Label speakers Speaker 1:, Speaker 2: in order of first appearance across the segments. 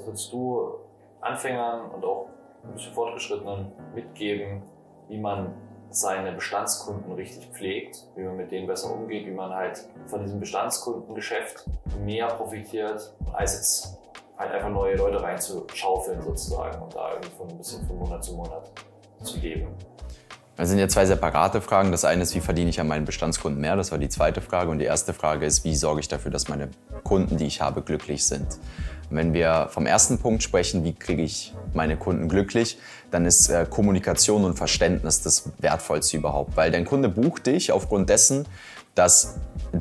Speaker 1: Was würdest du Anfängern und auch ein bisschen Fortgeschrittenen mitgeben, wie man seine Bestandskunden richtig pflegt, wie man mit denen besser umgeht, wie man halt von diesem Bestandskundengeschäft mehr profitiert, als jetzt halt einfach neue Leute reinzuschaufeln sozusagen und da irgendwie von ein bisschen von Monat zu Monat zu geben.
Speaker 2: Das sind ja zwei separate Fragen. Das eine ist, wie verdiene ich an meinen Bestandskunden mehr? Das war die zweite Frage. Und die erste Frage ist, wie sorge ich dafür, dass meine Kunden, die ich habe, glücklich sind? Wenn wir vom ersten Punkt sprechen, wie kriege ich meine Kunden glücklich, dann ist äh, Kommunikation und Verständnis das Wertvollste überhaupt. Weil dein Kunde bucht dich aufgrund dessen, dass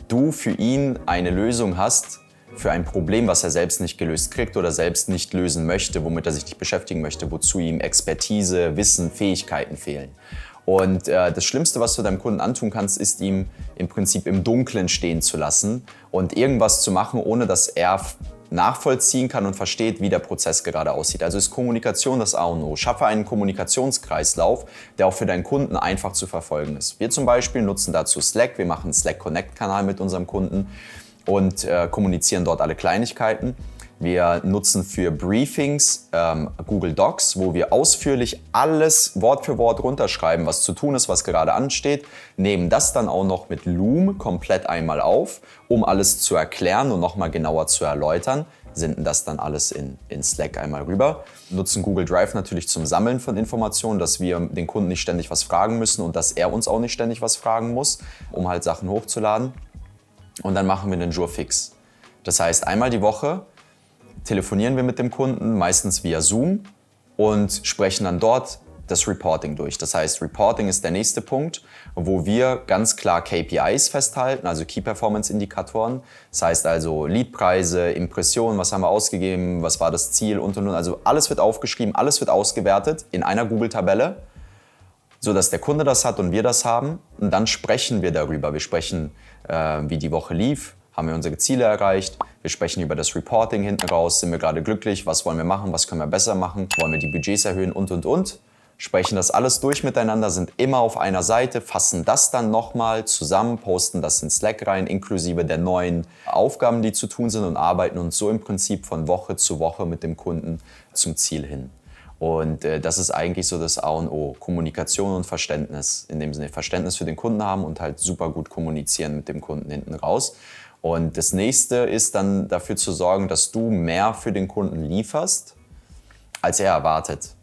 Speaker 2: du für ihn eine Lösung hast, für ein Problem, was er selbst nicht gelöst kriegt oder selbst nicht lösen möchte, womit er sich nicht beschäftigen möchte, wozu ihm Expertise, Wissen, Fähigkeiten fehlen. Und äh, das Schlimmste, was du deinem Kunden antun kannst, ist ihm im Prinzip im Dunkeln stehen zu lassen und irgendwas zu machen, ohne dass er nachvollziehen kann und versteht, wie der Prozess gerade aussieht. Also ist Kommunikation das A und O. Schaffe einen Kommunikationskreislauf, der auch für deinen Kunden einfach zu verfolgen ist. Wir zum Beispiel nutzen dazu Slack. Wir machen einen Slack Connect Kanal mit unserem Kunden und äh, kommunizieren dort alle Kleinigkeiten. Wir nutzen für Briefings ähm, Google Docs, wo wir ausführlich alles Wort für Wort runterschreiben, was zu tun ist, was gerade ansteht, nehmen das dann auch noch mit Loom komplett einmal auf, um alles zu erklären und nochmal genauer zu erläutern, senden das dann alles in, in Slack einmal rüber, nutzen Google Drive natürlich zum Sammeln von Informationen, dass wir den Kunden nicht ständig was fragen müssen und dass er uns auch nicht ständig was fragen muss, um halt Sachen hochzuladen. Und dann machen wir einen Jour fix. Das heißt, einmal die Woche telefonieren wir mit dem Kunden, meistens via Zoom und sprechen dann dort das Reporting durch. Das heißt, Reporting ist der nächste Punkt, wo wir ganz klar KPIs festhalten, also Key Performance Indikatoren. Das heißt also Leadpreise, Impressionen, was haben wir ausgegeben, was war das Ziel und und und. Also alles wird aufgeschrieben, alles wird ausgewertet in einer Google-Tabelle, so dass der Kunde das hat und wir das haben. Und dann sprechen wir darüber. Wir sprechen, äh, wie die Woche lief, haben wir unsere Ziele erreicht? Wir sprechen über das Reporting hinten raus. Sind wir gerade glücklich? Was wollen wir machen? Was können wir besser machen? Wollen wir die Budgets erhöhen? Und, und, und. Sprechen das alles durch miteinander, sind immer auf einer Seite, fassen das dann nochmal zusammen, posten das in Slack rein, inklusive der neuen Aufgaben, die zu tun sind und arbeiten uns so im Prinzip von Woche zu Woche mit dem Kunden zum Ziel hin. Und äh, das ist eigentlich so das A und O. Kommunikation und Verständnis. In dem Sinne Verständnis für den Kunden haben und halt super gut kommunizieren mit dem Kunden hinten raus. Und das nächste ist dann dafür zu sorgen, dass du mehr für den Kunden lieferst, als er erwartet.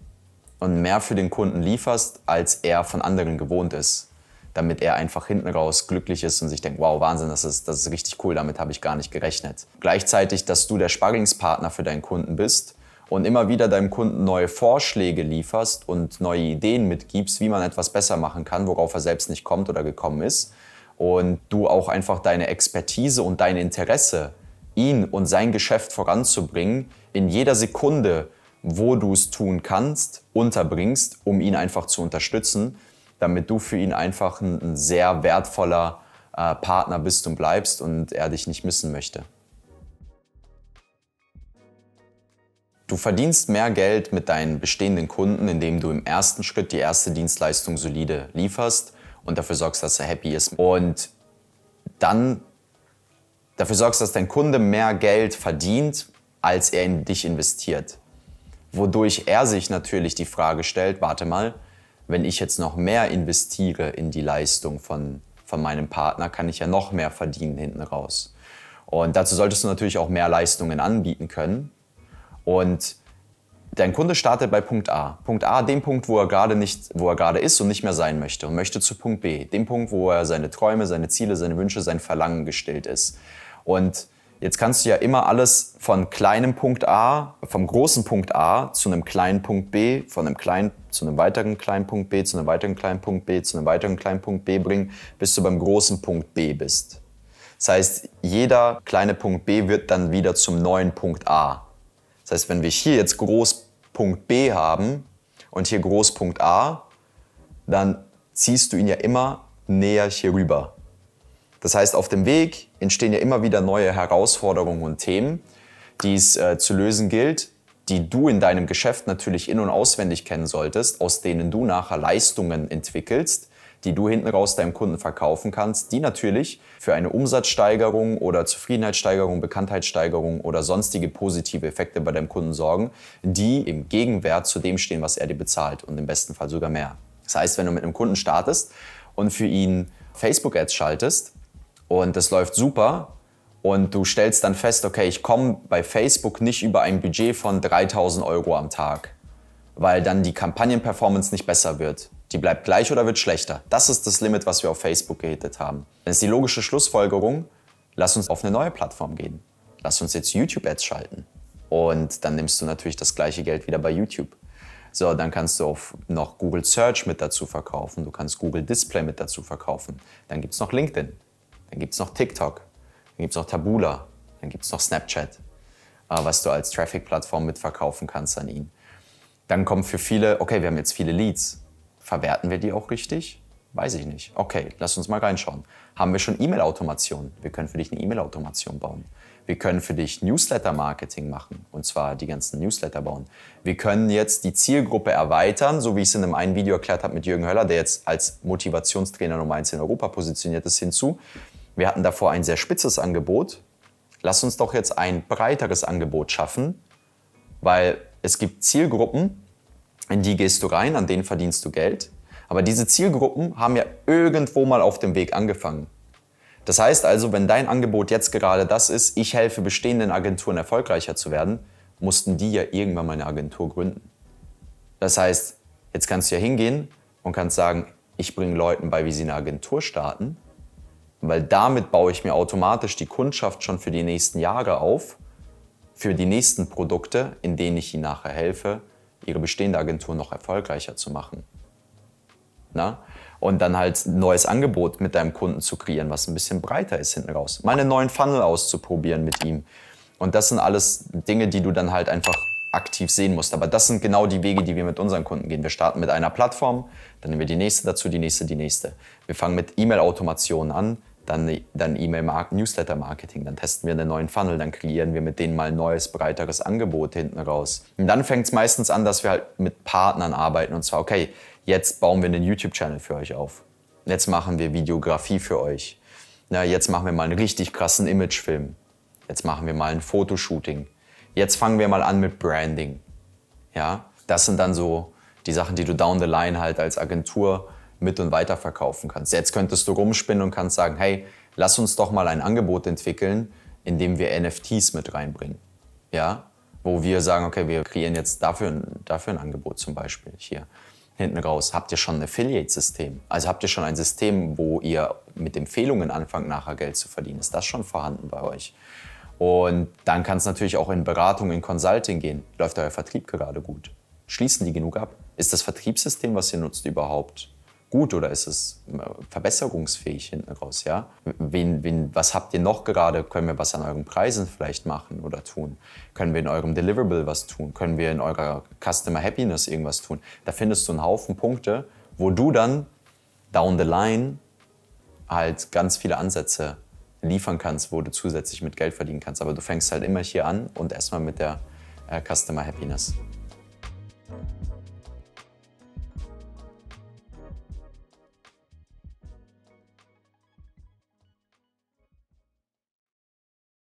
Speaker 2: Und mehr für den Kunden lieferst, als er von anderen gewohnt ist. Damit er einfach hinten raus glücklich ist und sich denkt, wow, Wahnsinn, das ist, das ist richtig cool, damit habe ich gar nicht gerechnet. Gleichzeitig, dass du der Sparringspartner für deinen Kunden bist und immer wieder deinem Kunden neue Vorschläge lieferst und neue Ideen mitgibst, wie man etwas besser machen kann, worauf er selbst nicht kommt oder gekommen ist und du auch einfach deine Expertise und dein Interesse, ihn und sein Geschäft voranzubringen, in jeder Sekunde, wo du es tun kannst, unterbringst, um ihn einfach zu unterstützen, damit du für ihn einfach ein, sehr wertvoller äh, Partner bist und bleibst und er dich nicht missen möchte. Du verdienst mehr Geld mit deinen bestehenden Kunden, indem du im ersten Schritt die erste Dienstleistung solide lieferst und dafür sorgst, dass er happy ist. Und dann dafür sorgst, dass dein Kunde mehr Geld verdient, als er in dich investiert. Wodurch er sich natürlich die Frage stellt, warte mal, wenn ich jetzt noch mehr investiere in die Leistung von, von meinem Partner, kann ich ja noch mehr verdienen hinten raus. Und dazu solltest du natürlich auch mehr Leistungen anbieten können. Und Dein Kunde startet bei Punkt A. Punkt A, dem Punkt, wo er gerade nicht, wo er gerade ist und nicht mehr sein möchte und möchte zu Punkt B, dem Punkt, wo er seine Träume, seine Ziele, seine Wünsche, sein Verlangen gestillt ist. Und jetzt kannst du ja immer alles von kleinem Punkt A, vom großen Punkt A zu einem kleinen Punkt B, von einem kleinen zu einem weiteren kleinen Punkt B, zu einem weiteren kleinen Punkt B, zu einem weiteren kleinen Punkt B bringen, bis du beim großen Punkt B bist. Das heißt, jeder kleine Punkt B wird dann wieder zum neuen Punkt A. Das heißt, wenn wir hier jetzt groß Punkt B haben und hier Großpunkt A, dann ziehst du ihn ja immer näher hier rüber. Das heißt, auf dem Weg entstehen ja immer wieder neue Herausforderungen und Themen, die es äh, zu lösen gilt, die du in deinem Geschäft natürlich in- und auswendig kennen solltest, aus denen du nachher Leistungen entwickelst, die du hinten raus deinem Kunden verkaufen kannst, die natürlich für eine Umsatzsteigerung oder Zufriedenheitssteigerung, Bekanntheitssteigerung oder sonstige positive Effekte bei deinem Kunden sorgen, die im Gegenwert zu dem stehen, was er dir bezahlt und im besten Fall sogar mehr. Das heißt, wenn du mit einem Kunden startest und für ihn Facebook-Ads schaltest und das läuft super und du stellst dann fest, okay, ich komme bei Facebook nicht über ein Budget von 3000 Euro am Tag, weil dann die Kampagnenperformance nicht besser wird. Die bleibt gleich oder wird schlechter. Das ist das Limit, was wir auf Facebook gehittet haben. Dann ist die logische Schlussfolgerung, lass uns auf eine neue Plattform gehen. Lass uns jetzt YouTube-Ads schalten. Und dann nimmst du natürlich das gleiche Geld wieder bei YouTube. So, dann kannst du auch noch Google Search mit dazu verkaufen. Du kannst Google Display mit dazu verkaufen. Dann gibt es noch LinkedIn. Dann gibt es noch TikTok. Dann gibt es noch Tabula. Dann gibt es noch Snapchat, äh, was du als Traffic-Plattform mitverkaufen kannst an ihn. Dann kommt für viele, okay, wir haben jetzt viele Leads. Verwerten wir die auch richtig? Weiß ich nicht. Okay, lass uns mal reinschauen. Haben wir schon E-Mail-Automation? Wir können für dich eine E-Mail-Automation bauen. Wir können für dich Newsletter-Marketing machen und zwar die ganzen Newsletter bauen. Wir können jetzt die Zielgruppe erweitern, so wie ich es in einem einen Video erklärt habe mit Jürgen Höller, der jetzt als Motivationstrainer Nummer 1 in Europa positioniert ist, hinzu. Wir hatten davor ein sehr spitzes Angebot. Lass uns doch jetzt ein breiteres Angebot schaffen, weil es gibt Zielgruppen, in die gehst du rein, an denen verdienst du Geld. Aber diese Zielgruppen haben ja irgendwo mal auf dem Weg angefangen. Das heißt also, wenn dein Angebot jetzt gerade das ist, ich helfe bestehenden Agenturen erfolgreicher zu werden, mussten die ja irgendwann mal eine Agentur gründen. Das heißt, jetzt kannst du ja hingehen und kannst sagen, ich bringe Leuten bei, wie sie eine Agentur starten, weil damit baue ich mir automatisch die Kundschaft schon für die nächsten Jahre auf, für die nächsten Produkte, in denen ich ihnen nachher helfe, ihre bestehende Agentur noch erfolgreicher zu machen. Na? Und dann halt ein neues Angebot mit deinem Kunden zu kreieren, was ein bisschen breiter ist hinten raus. Mal einen neuen Funnel auszuprobieren mit ihm. Und das sind alles Dinge, die du dann halt einfach aktiv sehen musst. Aber das sind genau die Wege, die wir mit unseren Kunden gehen. Wir starten mit einer Plattform, dann nehmen wir die nächste dazu, die nächste, die nächste. Wir fangen mit E-Mail-Automation an, dann, dann E-Mail-Newsletter-Marketing, dann testen wir einen neuen Funnel, dann kreieren wir mit denen mal ein neues, breiteres Angebot hinten raus. Und dann fängt es meistens an, dass wir halt mit Partnern arbeiten und zwar, okay, jetzt bauen wir einen YouTube-Channel für euch auf. Jetzt machen wir Videografie für euch. Na, jetzt machen wir mal einen richtig krassen Imagefilm. Jetzt machen wir mal ein Fotoshooting. Jetzt fangen wir mal an mit Branding. Ja, das sind dann so die Sachen, die du down the line halt als Agentur mit und weiter verkaufen kannst. Jetzt könntest du rumspinnen und kannst sagen, hey, lass uns doch mal ein Angebot entwickeln, in dem wir NFTs mit reinbringen. Ja, wo wir sagen, okay, wir kreieren jetzt dafür, dafür ein Angebot zum Beispiel hier hinten raus. Habt ihr schon ein Affiliate-System? Also habt ihr schon ein System, wo ihr mit Empfehlungen anfangt, nachher Geld zu verdienen? Ist das schon vorhanden bei euch? Und dann kann es natürlich auch in Beratung, in Consulting gehen. Läuft euer Vertrieb gerade gut? Schließen die genug ab? Ist das Vertriebssystem, was ihr nutzt, überhaupt gut oder ist es äh, verbesserungsfähig hinten raus? Ja? Wen, wen, was habt ihr noch gerade? Können wir was an euren Preisen vielleicht machen oder tun? Können wir in eurem Deliverable was tun? Können wir in eurer Customer Happiness irgendwas tun? Da findest du einen Haufen Punkte, wo du dann down the line halt ganz viele Ansätze liefern kannst, wo du zusätzlich mit Geld verdienen kannst. Aber du fängst halt immer hier an und erstmal mit der äh, Customer Happiness.